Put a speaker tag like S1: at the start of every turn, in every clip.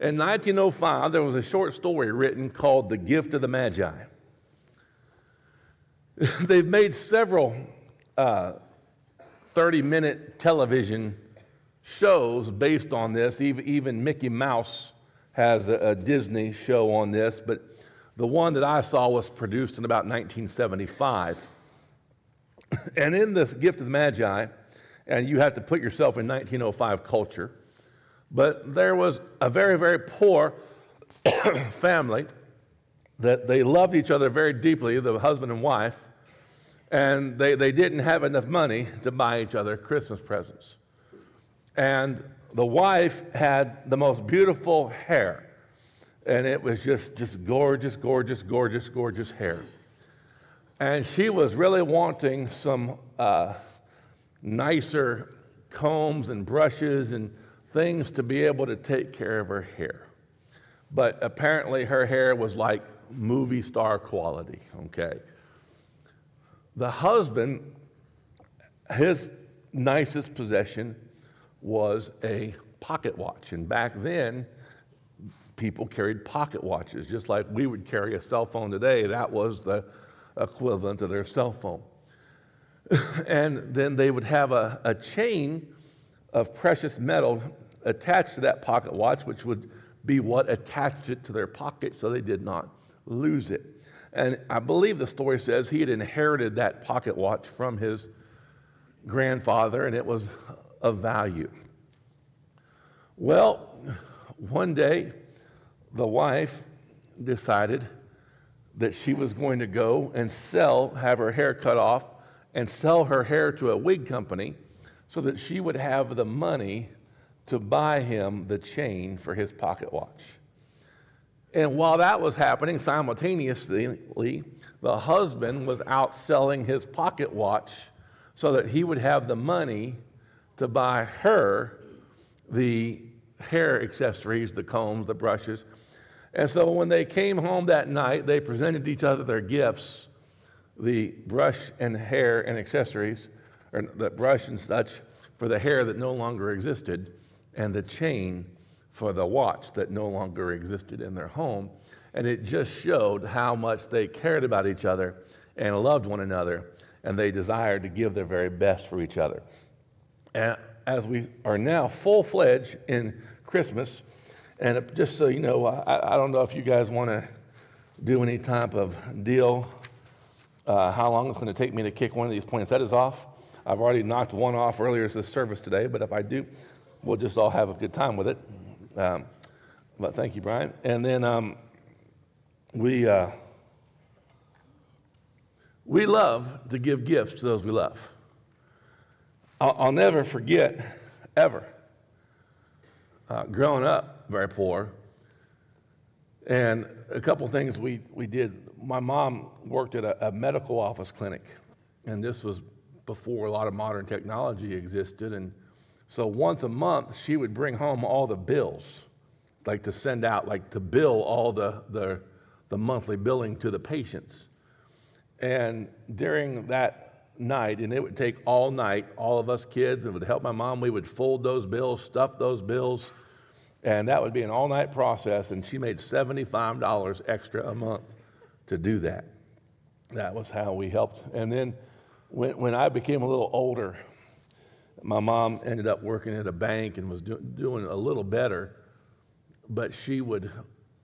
S1: In 1905, there was a short story written called The Gift of the Magi. They've made several 30 uh, minute television shows based on this. Even, even Mickey Mouse has a, a Disney show on this, but the one that I saw was produced in about 1975. and in this Gift of the Magi, and you have to put yourself in 1905 culture, but there was a very, very poor family that they loved each other very deeply, the husband and wife, and they, they didn't have enough money to buy each other Christmas presents. And the wife had the most beautiful hair, and it was just, just gorgeous, gorgeous, gorgeous, gorgeous hair. And she was really wanting some uh, nicer combs and brushes and things to be able to take care of her hair. But apparently, her hair was like movie star quality, okay? The husband, his nicest possession was a pocket watch. And back then, people carried pocket watches, just like we would carry a cell phone today. That was the equivalent of their cell phone. and then they would have a, a chain of precious metal attached to that pocket watch, which would be what attached it to their pocket so they did not lose it. And I believe the story says he had inherited that pocket watch from his grandfather, and it was of value. Well, one day, the wife decided that she was going to go and sell, have her hair cut off, and sell her hair to a wig company so that she would have the money to buy him the chain for his pocket watch. And while that was happening simultaneously, the husband was out selling his pocket watch so that he would have the money to buy her the hair accessories, the combs, the brushes. And so when they came home that night, they presented each other their gifts the brush and hair and accessories, or the brush and such for the hair that no longer existed and the chain for the watch that no longer existed in their home. And it just showed how much they cared about each other and loved one another, and they desired to give their very best for each other. And as we are now full fledged in Christmas, and just so you know, I, I don't know if you guys want to do any type of deal, uh, how long it's going to take me to kick one of these poinsettias off. I've already knocked one off earlier this service today, but if I do, we'll just all have a good time with it. Um, but thank you, Brian. And then um, we, uh, we love to give gifts to those we love. I'll, I'll never forget, ever, uh, growing up very poor. And a couple things we, we did. My mom worked at a, a medical office clinic, and this was before a lot of modern technology existed. And so once a month, she would bring home all the bills, like to send out, like to bill all the, the, the monthly billing to the patients. And during that night, and it would take all night, all of us kids, and would help my mom, we would fold those bills, stuff those bills, and that would be an all night process. And she made $75 extra a month to do that. That was how we helped. And then when, when I became a little older, my mom ended up working at a bank and was do, doing a little better, but she would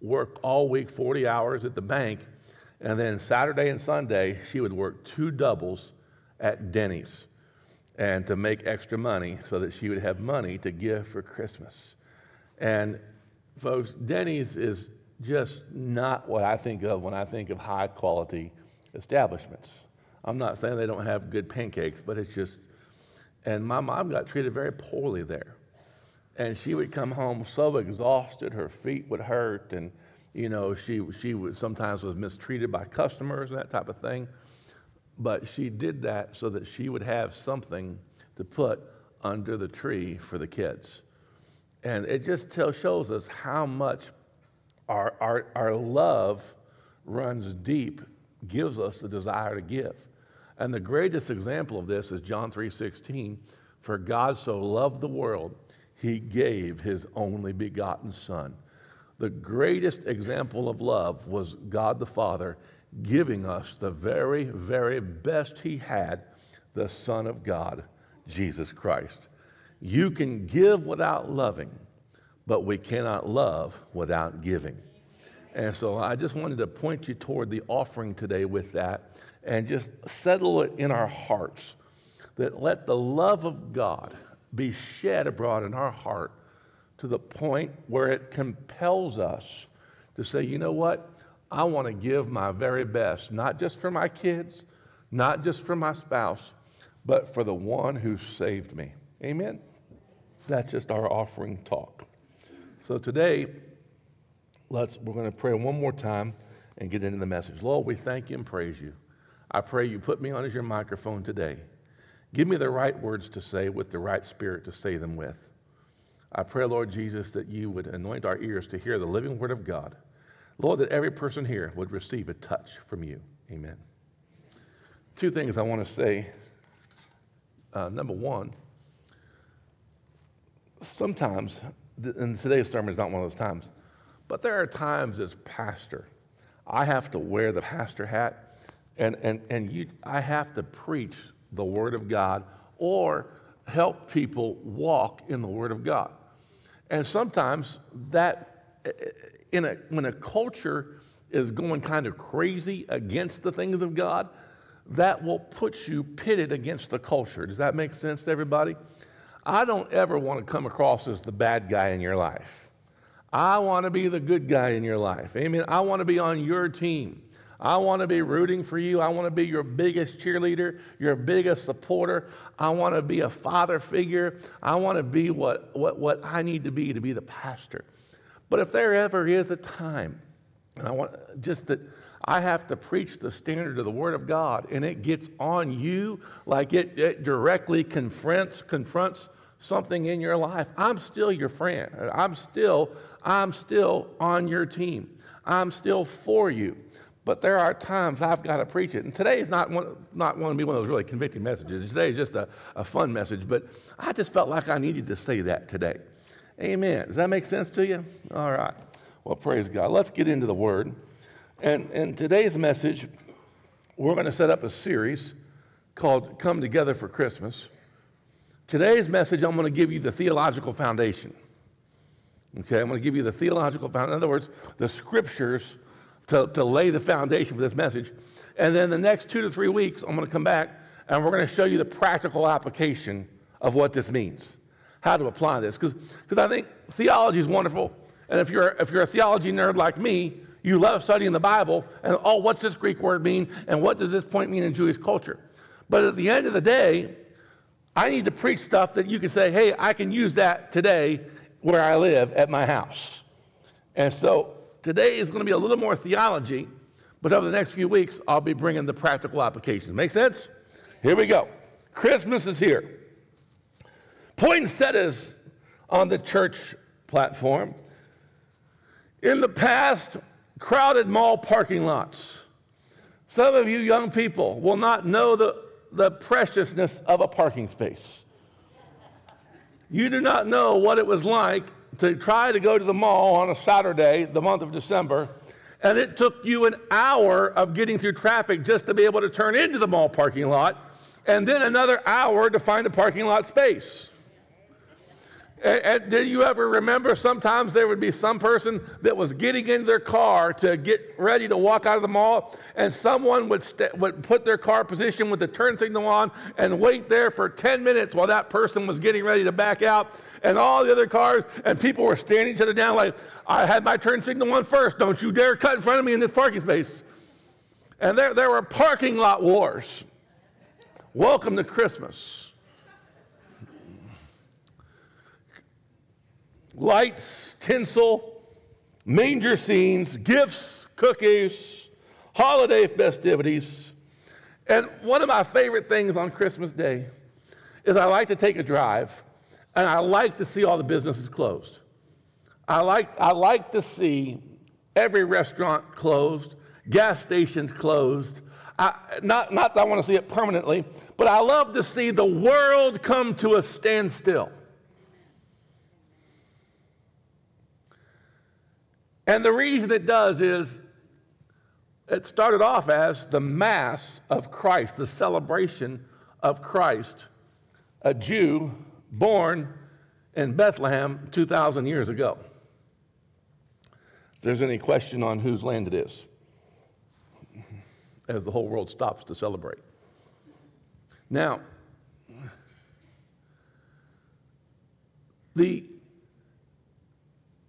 S1: work all week, 40 hours at the bank, and then Saturday and Sunday, she would work two doubles at Denny's and to make extra money so that she would have money to give for Christmas. And folks, Denny's is just not what I think of when I think of high quality establishments. I'm not saying they don't have good pancakes, but it's just and my mom got treated very poorly there. And she would come home so exhausted, her feet would hurt, and you know, she, she would, sometimes was mistreated by customers and that type of thing. But she did that so that she would have something to put under the tree for the kids. And it just tells, shows us how much our, our, our love runs deep, gives us the desire to give. And the greatest example of this is John 3:16, for God so loved the world, he gave his only begotten son. The greatest example of love was God the Father giving us the very, very best He had, the Son of God, Jesus Christ. You can give without loving, but we cannot love without giving. And so I just wanted to point you toward the offering today with that and just settle it in our hearts that let the love of God be shed abroad in our heart to the point where it compels us to say, you know what? I want to give my very best, not just for my kids, not just for my spouse, but for the one who saved me. Amen? That's just our offering talk. So today, let's we're going to pray one more time and get into the message. Lord, we thank you and praise you. I pray you put me on as your microphone today. Give me the right words to say with the right spirit to say them with. I pray, Lord Jesus, that you would anoint our ears to hear the living word of God. Lord, that every person here would receive a touch from you. Amen. Two things I want to say. Uh, number one, sometimes, and today's sermon is not one of those times, but there are times as pastor, I have to wear the pastor hat, and, and, and you, I have to preach the Word of God or help people walk in the Word of God. And sometimes that, in a, when a culture is going kind of crazy against the things of God, that will put you pitted against the culture. Does that make sense to everybody? I don't ever want to come across as the bad guy in your life. I want to be the good guy in your life. Amen. I want to be on your team. I want to be rooting for you. I want to be your biggest cheerleader, your biggest supporter. I want to be a father figure. I want to be what, what, what I need to be to be the pastor. But if there ever is a time, and I want just that I have to preach the standard of the Word of God, and it gets on you like it, it directly confronts, confronts something in your life, I'm still your friend. I'm still, I'm still on your team. I'm still for you. But there are times I've got to preach it. And today is not one, not one to be one of those really convicting messages. Today is just a, a fun message. But I just felt like I needed to say that today. Amen. Does that make sense to you? All right. Well, praise God. Let's get into the Word. And in today's message, we're going to set up a series called Come Together for Christmas. Today's message, I'm going to give you the theological foundation. Okay, I'm going to give you the theological foundation. In other words, the scriptures to, to lay the foundation for this message. And then the next two to three weeks, I'm going to come back and we're going to show you the practical application of what this means, how to apply this. Because I think theology is wonderful. And if you're, if you're a theology nerd like me, you love studying the Bible and, oh, what's this Greek word mean? And what does this point mean in Jewish culture? But at the end of the day, I need to preach stuff that you can say, hey, I can use that today where I live at my house. And so Today is going to be a little more theology, but over the next few weeks, I'll be bringing the practical applications. Make sense? Here we go. Christmas is here. Poinsettias on the church platform. In the past, crowded mall parking lots. Some of you young people will not know the, the preciousness of a parking space. You do not know what it was like to try to go to the mall on a Saturday, the month of December, and it took you an hour of getting through traffic just to be able to turn into the mall parking lot, and then another hour to find a parking lot space. And, and did you ever remember sometimes there would be some person that was getting into their car to get ready to walk out of the mall, and someone would, st- would put their car position with the turn signal on and wait there for 10 minutes while that person was getting ready to back out, and all the other cars and people were standing each other down like, I had my turn signal on first. Don't you dare cut in front of me in this parking space. And there, there were parking lot wars. Welcome to Christmas. Lights, tinsel, manger scenes, gifts, cookies, holiday festivities. And one of my favorite things on Christmas Day is I like to take a drive and I like to see all the businesses closed. I like, I like to see every restaurant closed, gas stations closed. I, not, not that I want to see it permanently, but I love to see the world come to a standstill. And the reason it does is it started off as the Mass of Christ, the celebration of Christ, a Jew born in Bethlehem 2,000 years ago. If there's any question on whose land it is, as the whole world stops to celebrate. Now, the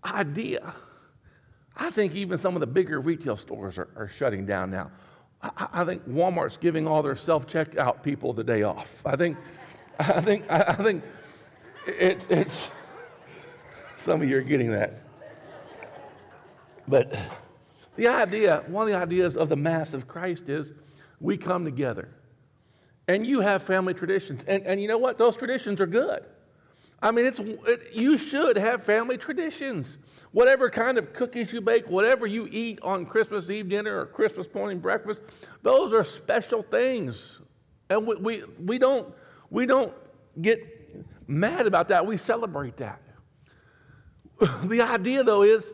S1: idea, I think even some of the bigger retail stores are, are shutting down now. I, I, think Walmart's giving all their self checkout people the day off. I think, I think, I think it, it's, some of you are getting that. But the idea, one of the ideas of the Mass of Christ is we come together. And you have family traditions. And, and you know what? Those traditions are good. I mean, it's, it, you should have family traditions. Whatever kind of cookies you bake, whatever you eat on Christmas Eve dinner or Christmas morning breakfast, those are special things. And we, we, we, don't, we don't get mad about that. We celebrate that. the idea, though, is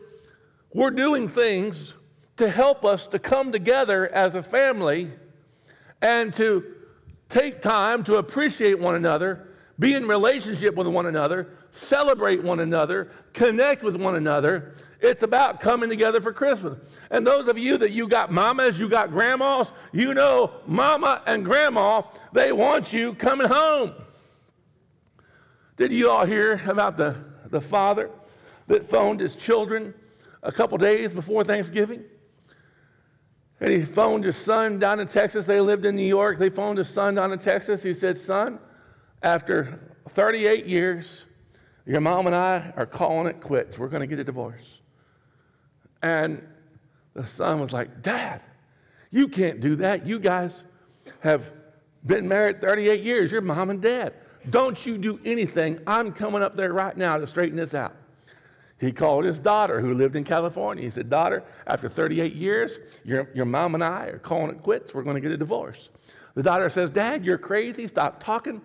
S1: we're doing things to help us to come together as a family and to take time to appreciate one another be in relationship with one another, celebrate one another, connect with one another. It's about coming together for Christmas. And those of you that you got mamas, you got grandmas, you know mama and grandma, they want you coming home. Did you all hear about the, the father that phoned his children a couple days before Thanksgiving? And he phoned his son down in Texas. They lived in New York. They phoned his son down in Texas. He said, Son, after 38 years, your mom and I are calling it quits. We're going to get a divorce. And the son was like, Dad, you can't do that. You guys have been married 38 years. You're mom and dad. Don't you do anything. I'm coming up there right now to straighten this out. He called his daughter, who lived in California. He said, Daughter, after 38 years, your, your mom and I are calling it quits. We're going to get a divorce. The daughter says, Dad, you're crazy. Stop talking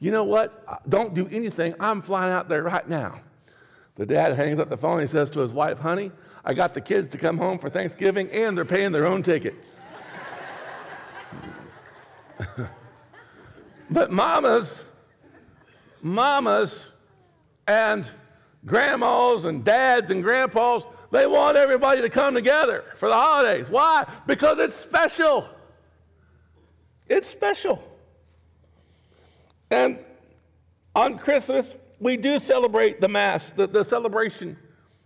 S1: you know what? Don't do anything. I'm flying out there right now. The dad hangs up the phone he says to his wife, Honey, I got the kids to come home for Thanksgiving and they're paying their own ticket. but mamas, mamas, and grandmas and dads and grandpas, they want everybody to come together for the holidays. Why? Because it's special. It's special. And on Christmas, we do celebrate the Mass, the, the celebration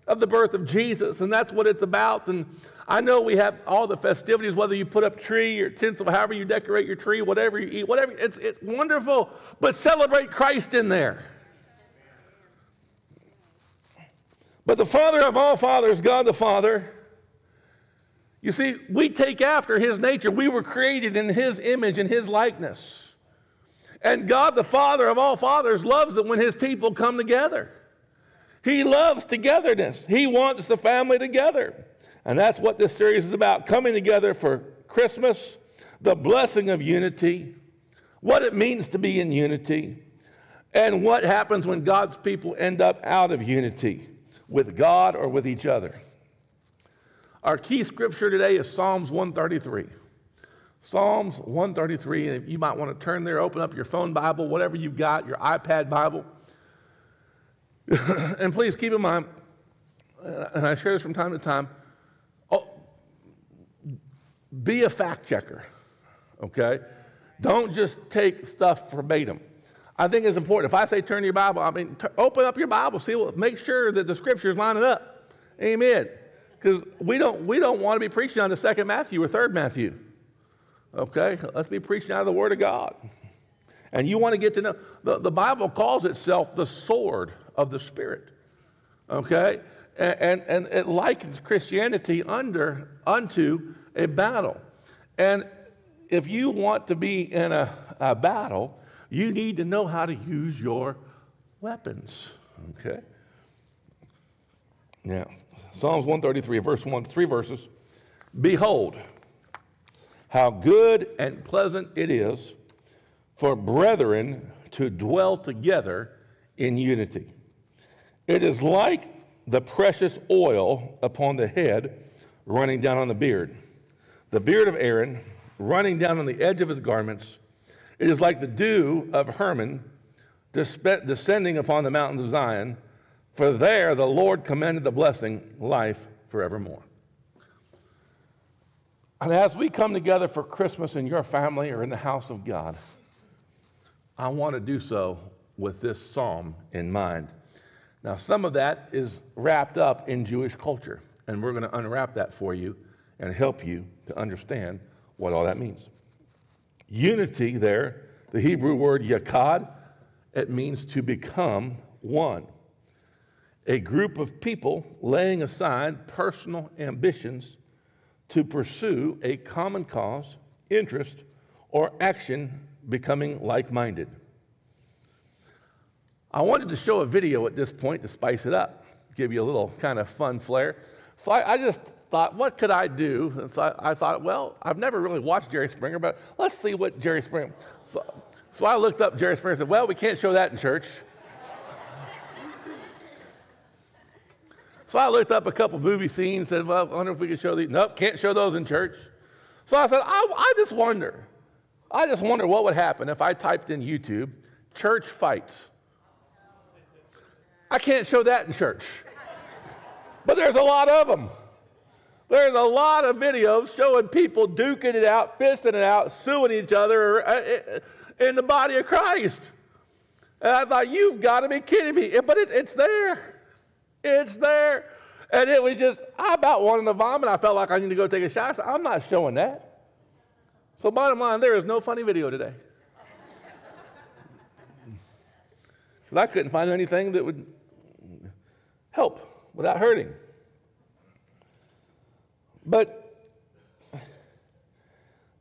S1: of the birth of Jesus, and that's what it's about. And I know we have all the festivities, whether you put up a tree or tinsel, however you decorate your tree, whatever you eat, whatever. It's, it's wonderful, but celebrate Christ in there. But the Father of all fathers, God the Father, you see, we take after His nature. We were created in His image and His likeness. And God, the Father of all fathers, loves it when his people come together. He loves togetherness. He wants the family together. And that's what this series is about coming together for Christmas, the blessing of unity, what it means to be in unity, and what happens when God's people end up out of unity with God or with each other. Our key scripture today is Psalms 133. Psalms 133, and you might want to turn there, open up your phone Bible, whatever you've got, your iPad Bible. and please keep in mind, and I share this from time to time, oh, be a fact checker, okay? Don't just take stuff verbatim. I think it's important. If I say turn your Bible, I mean, t- open up your Bible, see what, make sure that the scriptures line it up. Amen. Because we don't, we don't want to be preaching on the second Matthew or third Matthew. Okay? Let's be preaching out of the Word of God. And you want to get to know, the, the Bible calls itself the sword of the Spirit. Okay? And, and, and it likens Christianity under, unto a battle. And if you want to be in a, a battle, you need to know how to use your weapons. Okay? Now, Psalms 133, verse 1, three verses. Behold, how good and pleasant it is for brethren to dwell together in unity. It is like the precious oil upon the head running down on the beard. The beard of Aaron running down on the edge of his garments. It is like the dew of Hermon descending upon the mountains of Zion, for there the Lord commanded the blessing, life forevermore. And as we come together for Christmas in your family or in the house of God, I want to do so with this psalm in mind. Now, some of that is wrapped up in Jewish culture, and we're going to unwrap that for you and help you to understand what all that means. Unity, there, the Hebrew word yachad, it means to become one. A group of people laying aside personal ambitions to pursue a common cause, interest, or action becoming like minded. I wanted to show a video at this point to spice it up, give you a little kind of fun flair. So I, I just thought, what could I do? And so I, I, thought, well, I've never really watched Jerry Springer, but let's see what Jerry Springer. So, so I looked up Jerry Springer and said, well, we can't show that in church. So I looked up a couple movie scenes, said, well, I wonder if we could show these. Nope, can't show those in church. So I said, I, I just wonder. I just wonder what would happen if I typed in YouTube, church fights. I can't show that in church. But there's a lot of them. There's a lot of videos showing people duking it out, fisting it out, suing each other uh, uh, in the body of Christ. And I thought, you've got to be kidding me. But it, it's there. It's there. And it was just, I about wanted to vomit. I felt like I need to go take a shower. I'm not showing that. So, bottom line, there is no funny video today. Because I couldn't find anything that would help without hurting. But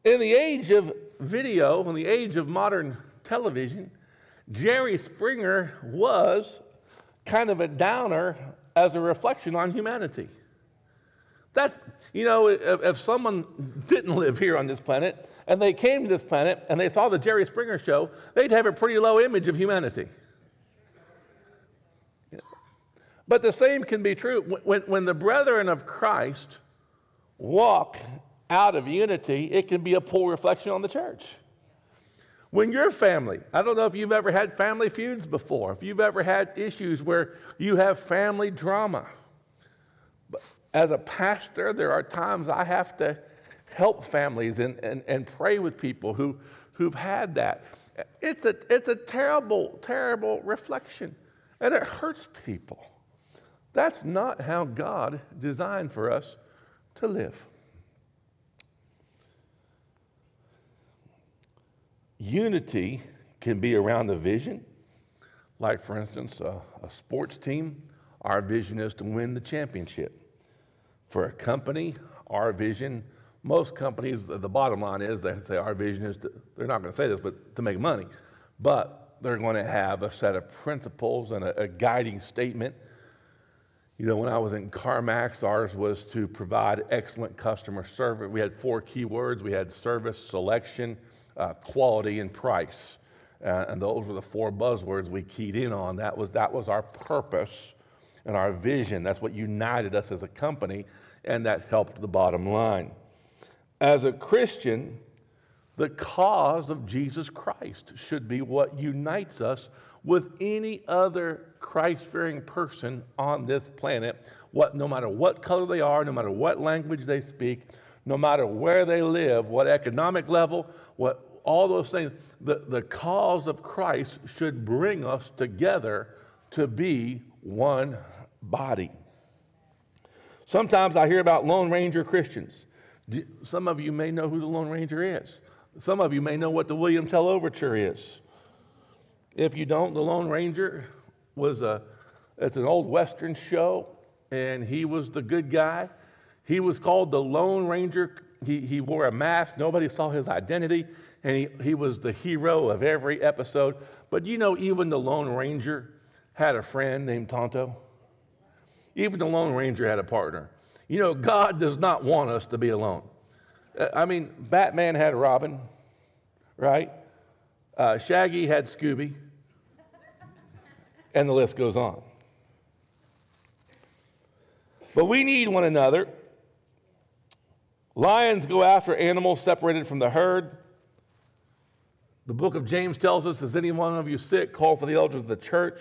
S1: in the age of video, in the age of modern television, Jerry Springer was kind of a downer as a reflection on humanity. That's, you know, if, if, someone didn't live here on this planet and they came to this planet and they saw the Jerry Springer show, they'd have a pretty low image of humanity. But the same can be true when, when the brethren of Christ walk out of unity, it can be a poor reflection on the church. When your family, I don't know if you've ever had family feuds before, if you've ever had issues where you have family drama. But as a pastor, there are times I have to help families and, and, and pray with people who, who've had that. It's a, it's a terrible, terrible reflection, and it hurts people. That's not how God designed for us to live. Unity can be around a vision. Like, for instance, a, a sports team, our vision is to win the championship. For a company, our vision, most companies, the bottom line is they say our vision is to, they're not going to say this, but to make money. But they're going to have a set of principles and a, a guiding statement you know, when I was in CarMax, ours was to provide excellent customer service. We had four keywords we had service, selection, uh, quality, and price. Uh, and those were the four buzzwords we keyed in on. That was, that was our purpose and our vision. That's what united us as a company, and that helped the bottom line. As a Christian, the cause of Jesus Christ should be what unites us with any other Christ fearing person on this planet, what, no matter what color they are, no matter what language they speak, no matter where they live, what economic level, what all those things, the, the cause of Christ should bring us together to be one body. Sometimes I hear about Lone Ranger Christians. Some of you may know who the Lone Ranger is. Some of you may know what the William Tell Overture is. If you don't, the Lone Ranger was a, it's an old Western show, and he was the good guy. He was called the Lone Ranger. He, he wore a mask. Nobody saw his identity, and he, he was the hero of every episode. But you know, even the Lone Ranger had a friend named Tonto. Even the Lone Ranger had a partner. You know, God does not want us to be alone. Uh, I mean, Batman had Robin, right? Uh, Shaggy had Scooby, and the list goes on. But we need one another. Lions go after animals separated from the herd. The book of James tells us, Is any one of you sick? Call for the elders of the church.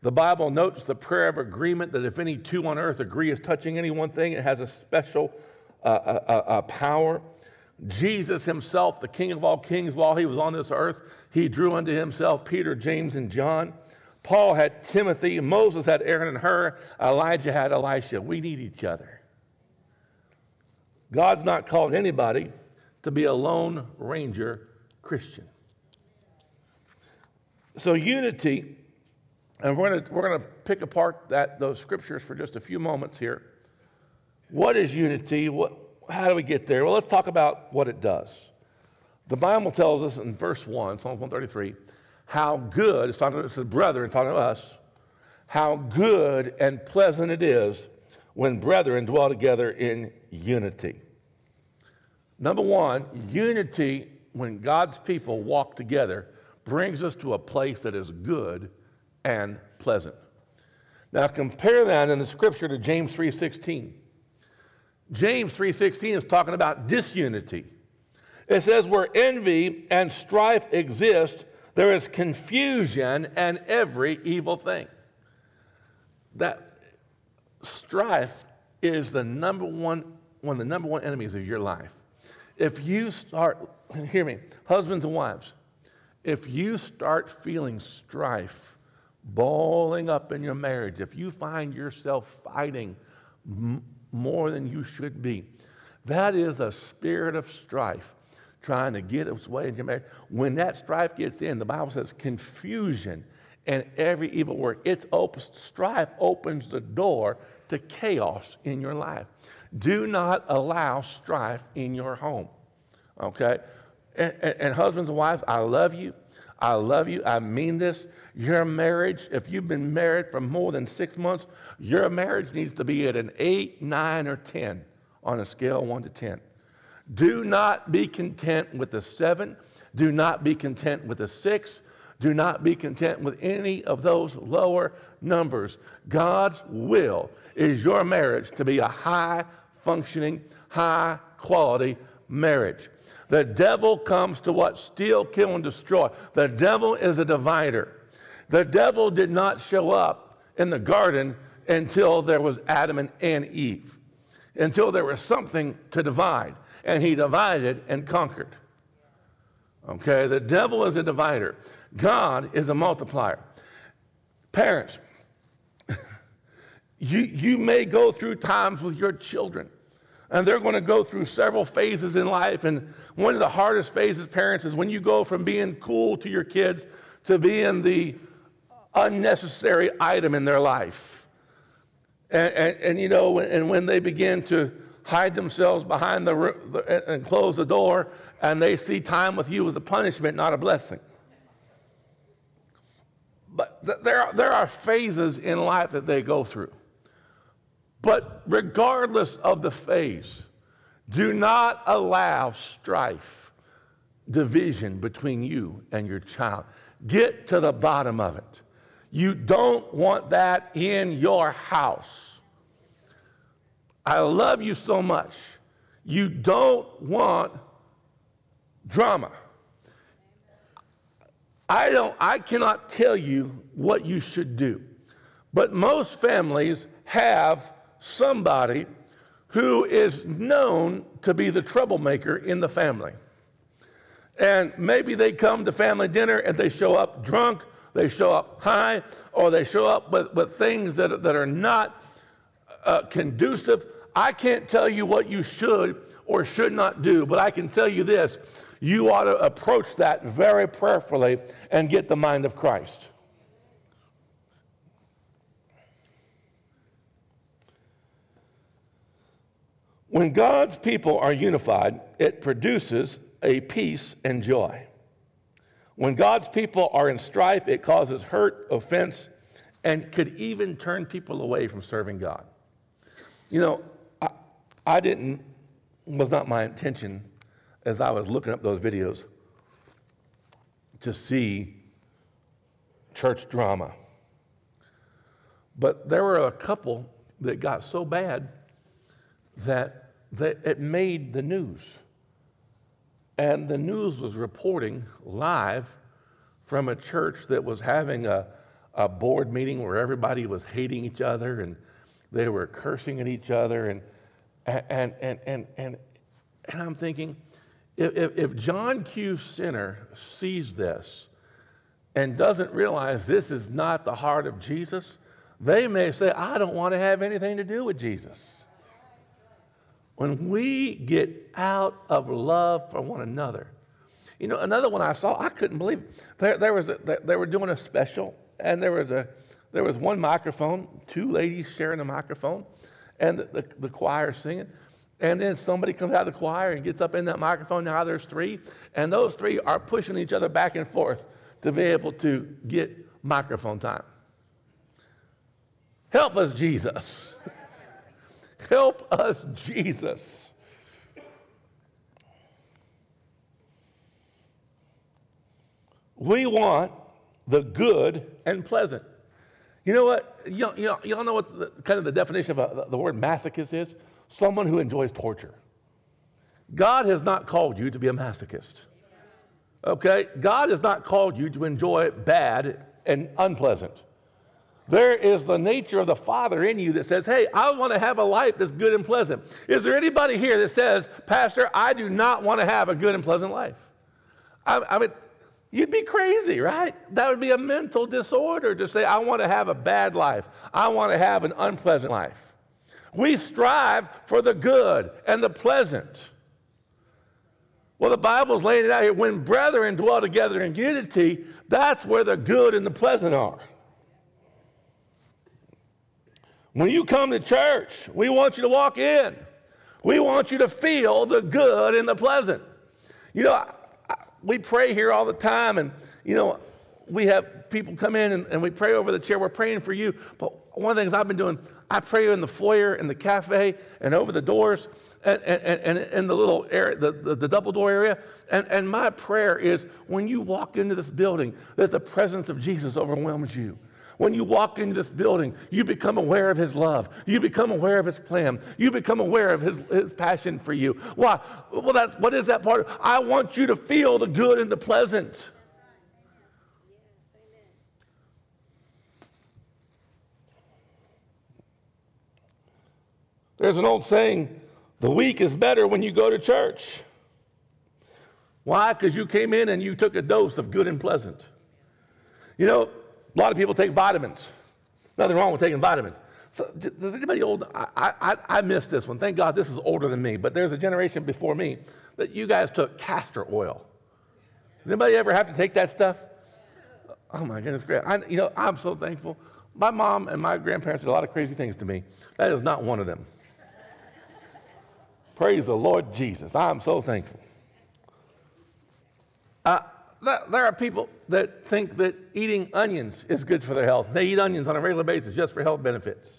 S1: The Bible notes the prayer of agreement that if any two on earth agree as touching any one thing, it has a special uh, uh, uh, uh, power. Jesus himself, the King of all kings, while he was on this earth, he drew unto himself Peter, James, and John. Paul had Timothy, Moses had Aaron and Hur, Elijah had Elisha. We need each other. God's not called anybody to be a lone ranger Christian. So, unity, and we're going we're to pick apart that, those scriptures for just a few moments here. What is unity? What, how do we get there? Well, let's talk about what it does. The Bible tells us in verse 1, Psalm 133, how good, it's talking to his brother and talking to us, how good and pleasant it is when brethren dwell together in unity. Number one, unity, when God's people walk together, brings us to a place that is good and pleasant. Now compare that in the scripture to James 3:16. James 3:16 is talking about disunity. It says where envy and strife exist, there is confusion and every evil thing. That strife is the number one one of the number one enemies of your life. If you start hear me, husbands and wives, if you start feeling strife balling up in your marriage, if you find yourself fighting more than you should be. That is a spirit of strife trying to get its way in your marriage. When that strife gets in, the Bible says confusion and every evil work. It's open, strife opens the door to chaos in your life. Do not allow strife in your home. Okay? And, and, and husbands and wives, I love you. I love you. I mean this. Your marriage, if you've been married for more than six months, your marriage needs to be at an eight, nine, or 10 on a scale one to 10. Do not be content with a seven. Do not be content with a six. Do not be content with any of those lower numbers. God's will is your marriage to be a high functioning, high quality marriage. The devil comes to what? Steal, kill, and destroy. The devil is a divider. The devil did not show up in the garden until there was Adam and, Eve, until there was something to divide. And he divided and conquered. Okay, the devil is a divider, God is a multiplier. Parents, you, you may go through times with your children and they're going to go through several phases in life. And one of the hardest phases, parents, is when you go from being cool to your kids to being the unnecessary item in their life. And, and, and you know, and when they begin to hide themselves behind the and close the door, and they see time with you as a punishment, not a blessing. But th- there, there are phases in life that they go through. But regardless of the phase, do not allow strife, division between you and your child. Get to the bottom of it. You don't want that in your house. I love you so much. You don't want drama. I don't I cannot tell you what you should do. But most families have somebody who is known to be the troublemaker in the family. And maybe they come to family dinner and they show up drunk, they show up high, or they show up with, with things that, that are not uh, conducive. I can't tell you what you should or should not do, but I can tell you this you ought to approach that very prayerfully and get the mind of Christ. When God's people are unified, it produces a peace and joy. When God's people are in strife, it causes hurt, offense, and could even turn people away from serving God. You know, I, didn't, was not my intention as I was looking up those videos to see church drama. But there were a couple that got so bad that, that it made the news. And the news was reporting live from a church that was having a, a board meeting where everybody was hating each other and they were cursing at each other. And, and, and, and, and, and I'm thinking, if, if John Q. Sinner sees this and doesn't realize this is not the heart of Jesus, they may say, I don't want to have anything to do with Jesus. When we get out of love for one another, you know, another one I saw, I couldn't believe it. There, there was a, they were doing a special, and there was, a, there was one microphone, two ladies sharing a microphone, and the, the, the choir singing. And then somebody comes out of the choir and gets up in that microphone. Now there's three, and those three are pushing each other back and forth to be able to get microphone time. Help us, Jesus. Help us, Jesus. We want the good and pleasant. You know what? Y'all, y'all, y'all know what the, kind of the definition of a, the word masochist is? Someone who enjoys torture. God has not called you to be a masochist. Okay? God has not called you to enjoy bad and unpleasant. There is the nature of the Father in you that says, Hey, I want to have a life that's good and pleasant. Is there anybody here that says, Pastor, I do not want to have a good and pleasant life? I, I mean, you'd be crazy, right? That would be a mental disorder to say, I want to have a bad life. I want to have an unpleasant life. We strive for the good and the pleasant. Well, the Bible's laying it out here. When brethren dwell together in unity, that's where the good and the pleasant are. When you come to church, we want you to walk in. We want you to feel the good and the pleasant. You know, we pray here all the time, and, you know, we have people come in and, and, we pray over the chair. We're praying for you. But one of the things I've been doing, I pray in the foyer, in the cafe, and over the doors, and, and, and in the little area, the, the, the double door area. And, and my prayer is when you walk into this building, that the presence of Jesus overwhelms you. When you walk into this building, you become aware of his love. You become aware of his plan. You become aware of his, his passion for you. Why? Well, that's, what is that part? I want you to feel the good and the pleasant. There's an old saying the week is better when you go to church. Why? Because you came in and you took a dose of good and pleasant. You know, a lot of people take vitamins. Nothing wrong with taking vitamins. So, does anybody old? I, I, I missed this one. Thank God this is older than me, but there's a generation before me that you guys took castor oil. Does anybody ever have to take that stuff? Oh my goodness, great. I, you know, I'm so thankful. My mom and my grandparents did a lot of crazy things to me. That is not one of them. Praise the Lord Jesus. I'm so thankful. Uh, there are people that think that eating onions is good for their health. They eat onions on a regular basis just for health benefits.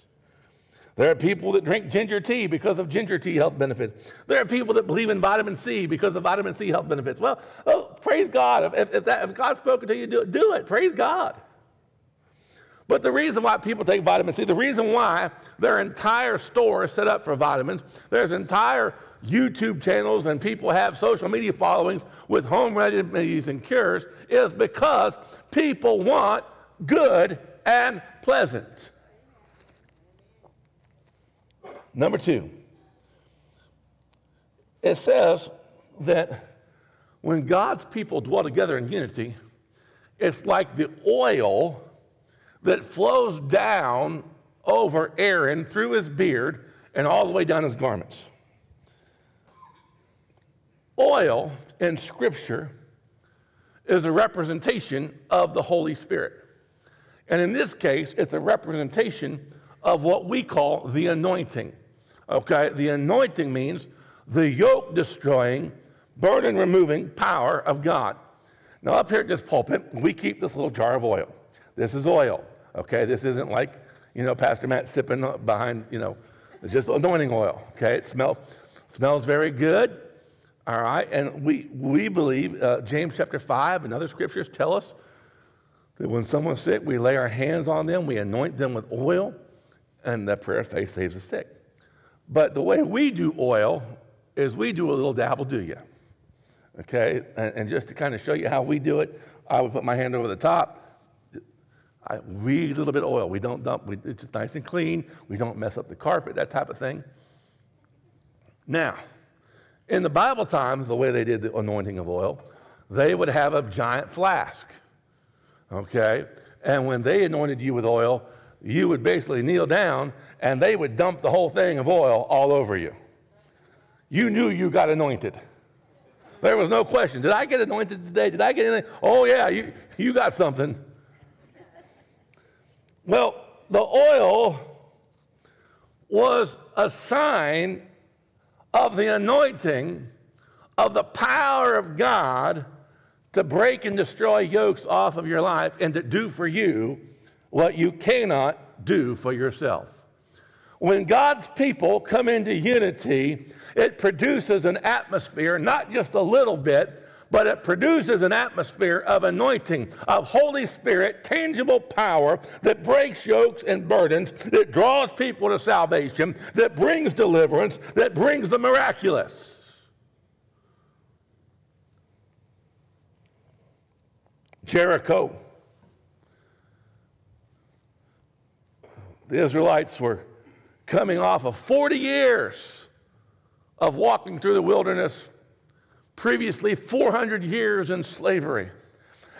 S1: There are people that drink ginger tea because of ginger tea health benefits. There are people that believe in vitamin C because of vitamin C health benefits. Well, oh, praise God. If, if, that, if to you, do it, do it. Praise God. But the reason why people take vitamin C, the reason why their entire store is set up for vitamins, there's entire YouTube channels and people have social media followings with home remedies and cures is because people want good and pleasant. Number two, it says that when God's people dwell together in unity, it's like the oil that flows down over Aaron through his beard and all the way down his garments. Oil in Scripture is a representation of the Holy Spirit. And in this case, it's a representation of what we call the anointing. Okay, the anointing means the yoke destroying, burden removing power of God. Now, up here at this pulpit, we keep this little jar of oil. This is oil. Okay, this isn't like, you know, Pastor Matt sipping behind, you know, it's just anointing oil. Okay, it smells, smells very good. All right, and we, we believe, uh, James chapter 5 and other scriptures tell us that when someone's sick, we lay our hands on them, we anoint them with oil, and that prayer of faith saves the sick. But the way we do oil is we do a little dabble, do you? Okay, and, and just to kind of show you how we do it, I would put my hand over the top. I a little bit of oil. We don't dump, we, it's just nice and clean. We don't mess up the carpet, that type of thing. Now, in the Bible times, the way they did the anointing of oil, they would have a giant flask. Okay? And when they anointed you with oil, you would basically kneel down and they would dump the whole thing of oil all over you. You knew you got anointed. There was no question. Did I get anointed today? Did I get anything? Oh, yeah, you, you got something. Well, the oil was a sign of the anointing of the power of God to break and destroy yokes off of your life and to do for you what you cannot do for yourself. When God's people come into unity, it produces an atmosphere, not just a little bit, but it produces an atmosphere of anointing, of Holy Spirit, tangible power that breaks yokes and burdens, that draws people to salvation, that brings deliverance, that brings the miraculous. Jericho. The Israelites were coming off of 40 years of walking through the wilderness, previously 400 years in slavery.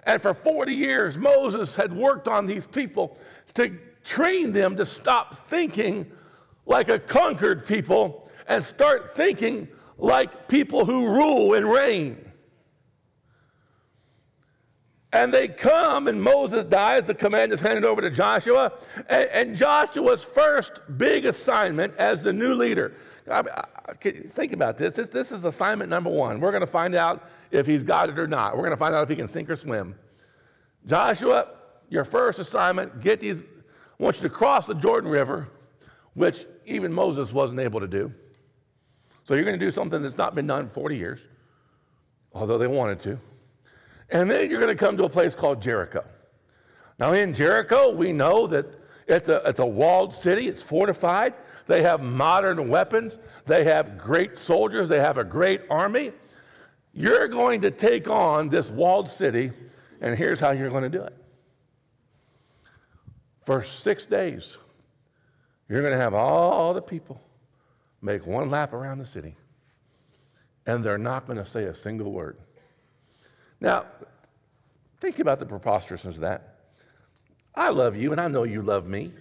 S1: And for 40 years, Moses had worked on these people to train them to stop thinking like a conquered people and start thinking like people who rule and reign. And they come, and Moses dies. The command is handed over to Joshua. And, and Joshua's first big assignment as the new leader. I, think about this. this. This is assignment number one. We're going to find out if he's got it or not. We're going to find out if he can sink or swim. Joshua, your first assignment, get these. I want you to cross the Jordan River, which even Moses wasn't able to do. So you're going to do something that's not been done in 40 years, although they wanted to. And then you're going to come to a place called Jericho. Now, in Jericho, we know that it's a, it's a walled city, it's fortified. They have modern weapons, they have great soldiers, they have a great army. You're going to take on this walled city, and here's how you're going to do it. For six days, you're going to have all the people make one lap around the city, and they're not going to say a single word. Now, think about the preposterousness of that. I love you, and I know you love me.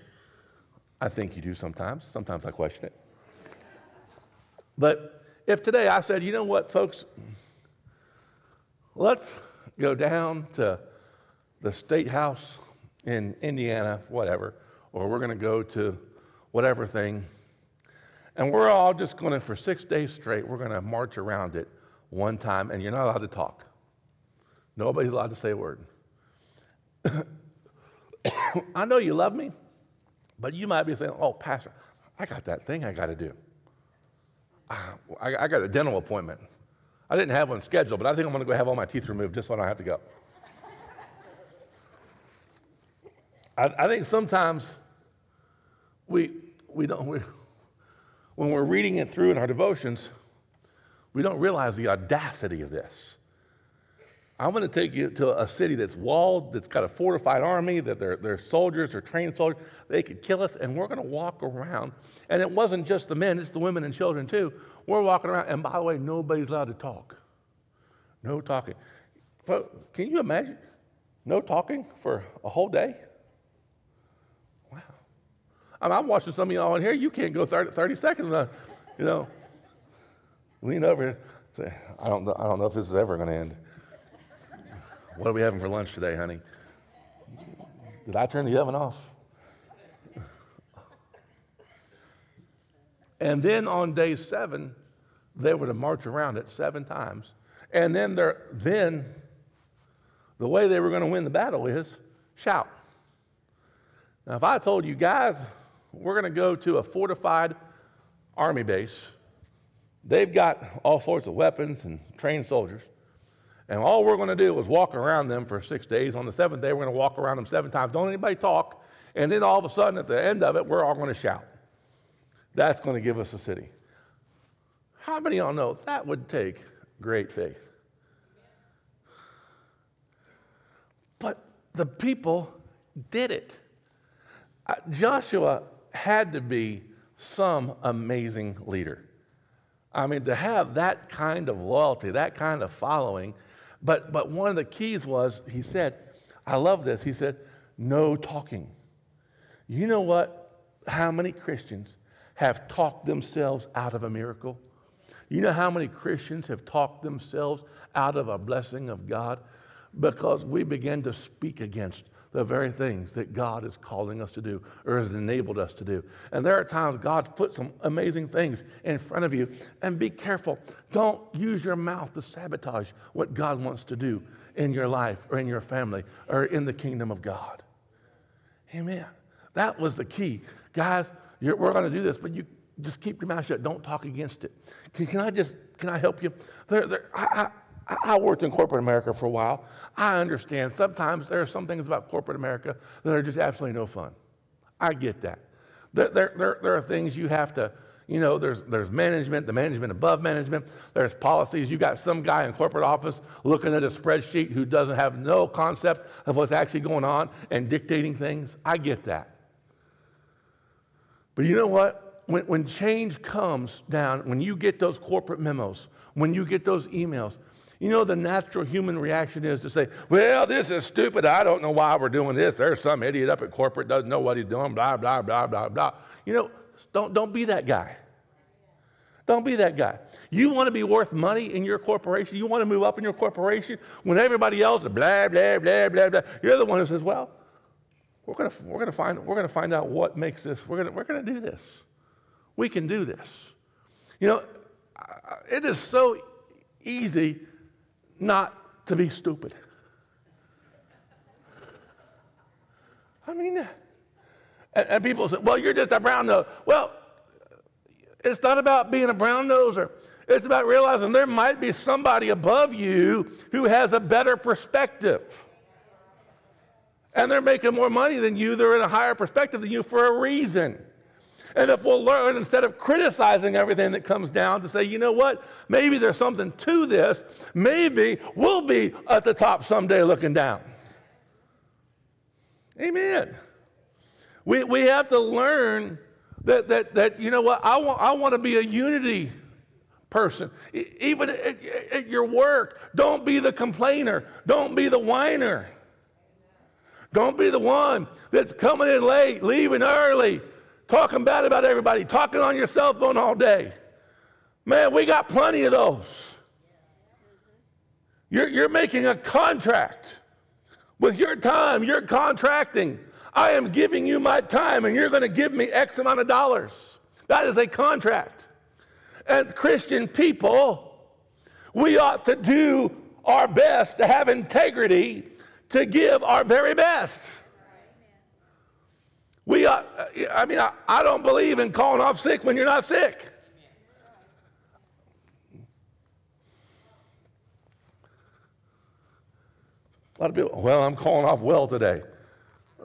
S1: I think you do sometimes. Sometimes I question it. But if today I said, you know what, folks, let's go down to the state house in Indiana, whatever, or we're going to go to whatever thing, and we're all just going to, for six days straight, we're going to march around it one time, and you're not allowed to talk. Nobody's allowed to say a word. I know you love me, but you might be saying, oh, Pastor, I got that thing I got to do. I, I, got a dental appointment. I didn't have one scheduled, but I think I'm going to go have all my teeth removed just so I don't have to go. I, I think sometimes we, we don't, we, when we're reading it through in our devotions, we don't realize the audacity of this. I'm going to take you to a city that's walled, that's got a fortified army, that they're, they're soldiers or trained soldiers. They could kill us, and we're going to walk around. And it wasn't just the men, it's the women and children too. We're walking around, and by the way, nobody's allowed to talk. No talking. Can you imagine? No talking for a whole day? Wow. I I'm watching some of y'all in here, you can't go 30, 30 seconds, uh, you know. Lean over, and say, I don't, I don't know if this is ever going to end. What are we having for lunch today, honey? Did I turn the oven off? And then on day seven, they were to march around it seven times. And then, then the way they were going to win the battle is shout. Now, if I told you guys, we're going to go to a fortified army base, they've got all sorts of weapons and trained soldiers. And all we're going to do is walk around them for six days. On the seventh day, we're going to walk around them seven times. Don't anybody talk And then all of a sudden, at the end of it, we're all going to shout. That's going to give us a city. How many of y'all know that would take great faith? But the people did it. Uh, Joshua had to be some amazing leader. I mean, to have that kind of loyalty, that kind of following. But, but one of the keys was, he said, I love this. He said, no talking. You know what? How many Christians have talked themselves out of a miracle? You know how many Christians have talked themselves out of a blessing of God? Because we begin to speak against the very things that God is calling us to do or has enabled us to do. And there are times God's put some amazing things in front of you. And be careful. Don't use your mouth to sabotage what God wants to do in your life or in your family or in the kingdom of God. Amen. That was the key. Guys, we're going to do this, but you just keep your mouth shut. Don't talk against it. Can, can I just, can I help you? There, there, I, I, I worked in corporate America for a while. I understand sometimes there are some things about corporate America that are just absolutely no fun. I get that. There, there, there, there are things you have to, you know, there's, there's management, the management above management, there's policies. You got some guy in corporate office looking at a spreadsheet who doesn't have no concept of what's actually going on and dictating things. I get that. But you know what? When, when change comes down, when you get those corporate memos, when you get those emails, you know, the natural human reaction is to say, well, this is stupid. I don't know why we're doing this. There's some idiot up at corporate doesn't know what he's doing, blah, blah, blah, blah, blah. You know, don't, don't be that guy. Don't be that guy. You want to be worth money in your corporation? You want to move up in your corporation when everybody else is blah, blah, blah, blah, blah. You're the one who says, well, we're going to, we're going to, find, we're going to find out what makes this. We're going to, we're going to do this. We can do this. You know, it is so easy not to be stupid. I mean, and, and, people say, well, you're just a brown nose. Well, it's not about being a brown noser. It's about realizing there might be somebody above you who has a better perspective. And they're making more money than you, they're in a higher perspective than you for a reason. And if we'll learn, instead of criticizing everything that comes down, to say, you know what, maybe there's something to this, maybe we'll be at the top someday looking down. Amen. We, we have to learn that, that, that you know what, I want, I want to be a unity person. Even at, at your work, don't be the complainer, don't be the whiner. Don't be the one that's coming in late, leaving early, talking bad about everybody, talking on your cell phone all day. Man, we got plenty of those. You're, you're making a contract with your time, you're contracting. I am giving you my time, and you're going to give me X amount of dollars. That is a contract. And Christian people, we ought to do our best to have integrity to give our very best. We are, uh, I mean, I, I don't believe in calling off sick when you're not sick. A lot of people, well, I'm calling off well today.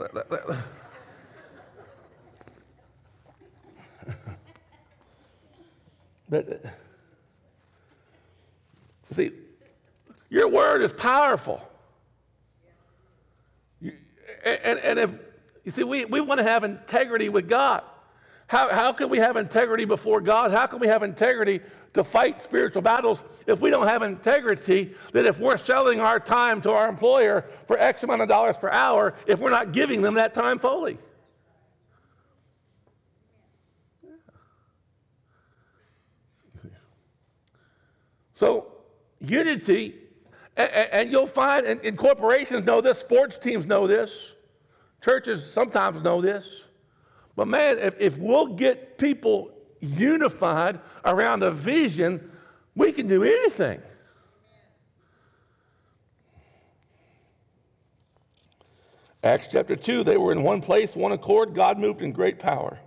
S1: but uh, see, your word is powerful. You, and, and if you see, we, we want to have integrity with God. How, how can we have integrity before God? How can we have integrity to fight spiritual battles if we don't have integrity that if we're selling our time to our employer for X amount of dollars per hour, if we're not giving them that time fully? So, unity, and, and you'll find, and, and corporations know this, sports teams know this. Churches sometimes know this. But man, if, if we'll get people unified around a vision, we can do anything. Acts chapter 2, they were in one place, one accord. God moved in great power.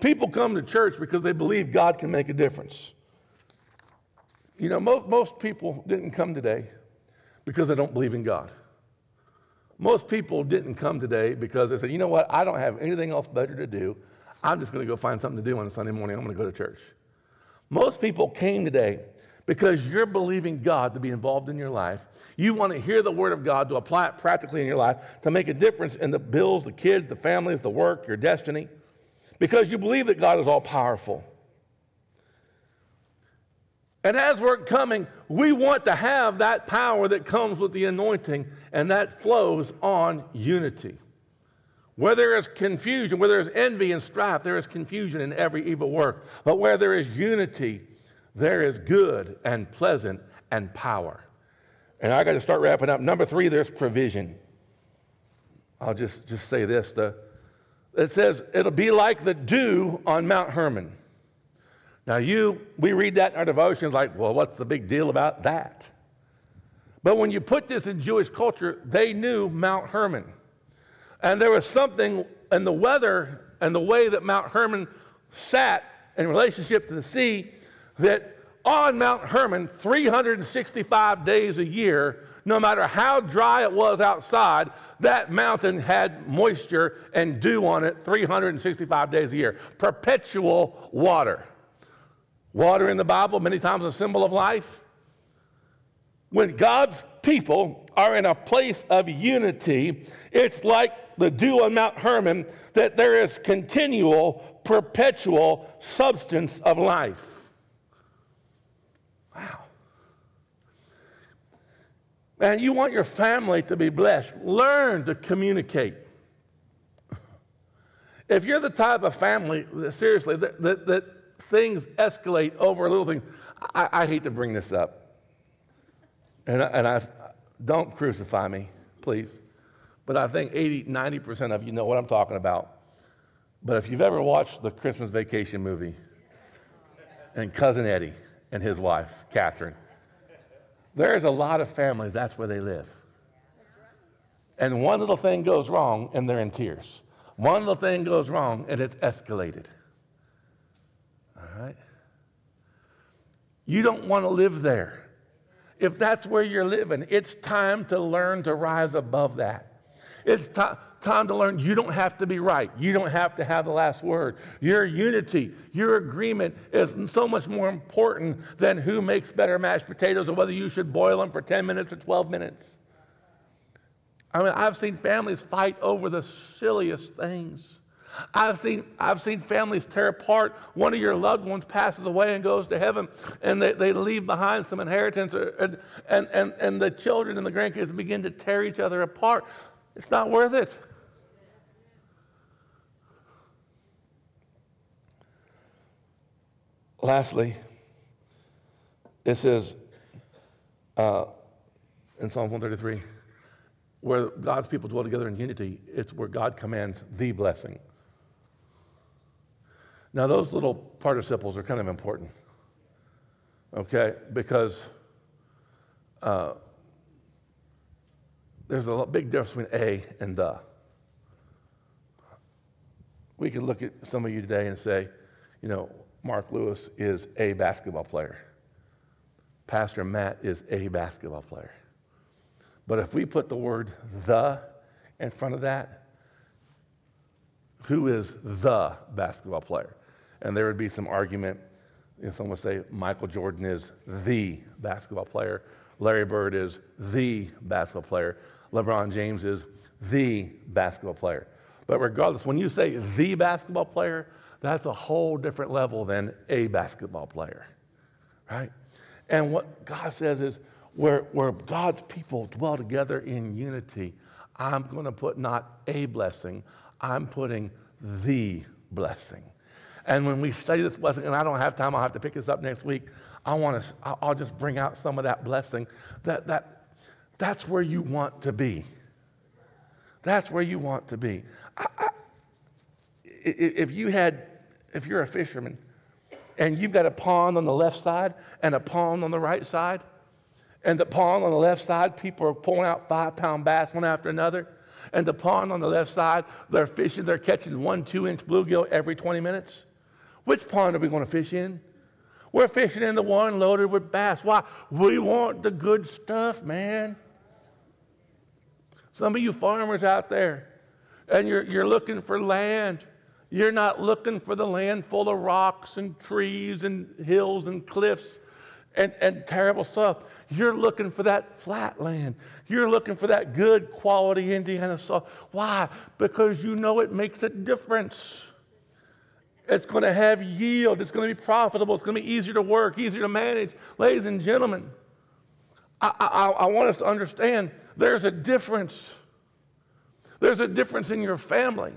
S1: People come to church because they believe God can make a difference. You know, most, most people didn't come today because they don't believe in God. Most people didn't come today because they said, you know what, I don't have anything else better to do. I'm just going to go find something to do on a Sunday morning. I'm going to go to church. Most people came today because you're believing God to be involved in your life. You want to hear the Word of God to apply it practically in your life to make a difference in the bills, the kids, the families, the work, your destiny, because you believe that God is all powerful. And as we're coming, we want to have that power that comes with the anointing, and that flows on unity. Where there is confusion, where there is envy and strife, there is confusion in every evil work. But where there is unity, there is good and pleasant and power. And I got to start wrapping up. Number three, there's provision. I'll just, just say this. The, it says, it'll be like the dew on Mount Hermon. Now, you, we read that in our devotions like, well, what's the big deal about that? But when you put this in Jewish culture, they knew Mount Hermon. And there was something in the weather and the way that Mount Hermon sat in relationship to the sea that on Mount Hermon, 365 days a year, no matter how dry it was outside, that mountain had moisture and dew on it 365 days a year. Perpetual water. Water in the Bible, many times a symbol of life. When God's people are in a place of unity, it's like the dew on Mount Hermon that there is continual, perpetual substance of life. Wow. Man, you want your family to be blessed. Learn to communicate. If you're the type of family, seriously, that, that, that things escalate over a little thing, I, I hate to bring this up. And, I, and I don't crucify me, please. But I think 80, 90% of you know what I'm talking about. But if you've ever watched the Christmas Vacation movie and Cousin Eddie, and his wife, Catherine. There's a lot of families, that's where they live. And one little thing goes wrong, and they're in tears. One little thing goes wrong, and it's escalated. All right? You don't want to live there. If that's where you're living, it's time to learn to rise above that. It's time time to learn you don't have to be right. You don't have to have the last word. Your unity, your agreement is so much more important than who makes better mashed potatoes or whether you should boil them for 10 minutes or 12 minutes. I mean, I've seen families fight over the silliest things. I've seen, I've seen families tear apart. One of your loved ones passes away and goes to heaven, and they, they leave behind some inheritance, or, and, and, and, and the children and the grandkids begin to tear each other apart. It's not worth it. Lastly, it says uh, in Psalm 133 where God's people dwell together in unity, it's where God commands the blessing. Now, those little participles are kind of important, okay? Because uh, there's a big difference between a and the. We could look at some of you today and say, you know, Mark Lewis is a basketball player. Pastor Matt is a basketball player. But if we put the word the in front of that, who is the basketball player? And there would be some argument. You know, someone would say Michael Jordan is the basketball player. Larry Bird is the basketball player. LeBron James is the basketball player. But regardless, when you say the basketball player, that's a whole different level than a basketball player, right? And what God says is, where, where God's people dwell together in unity, I'm going to put not a blessing, I'm putting the blessing. And when we study this blessing, and I don't have time, I'll have to pick this up next week. I want to, I'll just bring out some of that blessing. That, that, that's where you want to be. That's where you want to be. I, I, if you had if you're a fisherman and you've got a pond on the left side and a pond on the right side, and the pond on the left side, people are pulling out five pound bass one after another. And the pond on the left side, they're fishing, they're catching one, two inch bluegill every 20 minutes. Which pond are we going to fish in? We're fishing in the one loaded with bass. Why? We want the good stuff, man. Some of you farmers out there, and you're, you're looking for land. You're not looking for the land full of rocks and trees and hills and cliffs and, and terrible stuff. You're looking for that flat land. You're looking for that good quality Indiana soil. Why? Because you know it makes a difference. It's going to have yield. It's going to be profitable. It's going to be easier to work, easier to manage. Ladies and gentlemen, I, I, I want us to understand there's a difference. There's a difference in your family.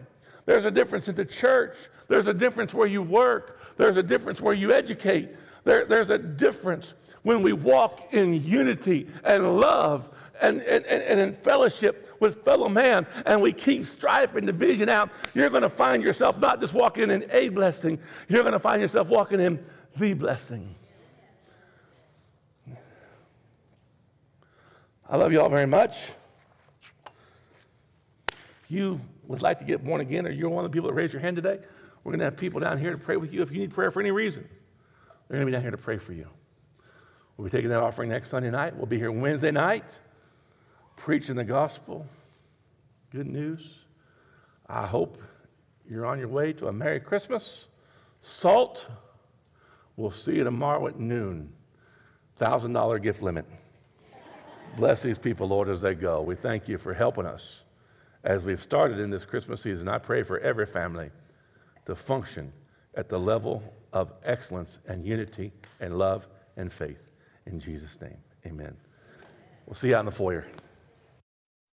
S1: There's a difference in the church. There's a difference where you work. There's a difference where you educate. There, there's a difference when we walk in unity and love and, and, and in fellowship with fellow man and we keep strife and division out, you're going to find yourself not just walking in a blessing, you're going to find yourself walking in the blessing. I love you all very much. If you would like to get born again or you're one of the people that raised your hand today, we're going to have people down here to pray with you if you need prayer for any reason. They're going to be down here to pray for you. We'll be taking that offering next Sunday night. We'll be here Wednesday night preaching the gospel. Good news. I hope you're on your way to a Merry Christmas. Salt. We'll see you tomorrow at noon. $1,000 gift limit. Bless these people, Lord, as they go. We thank you for helping us as we've started in this Christmas season. I pray for every family to function at the level of excellence and unity and love and faith. In Jesus' name, amen. We'll see you out in the foyer.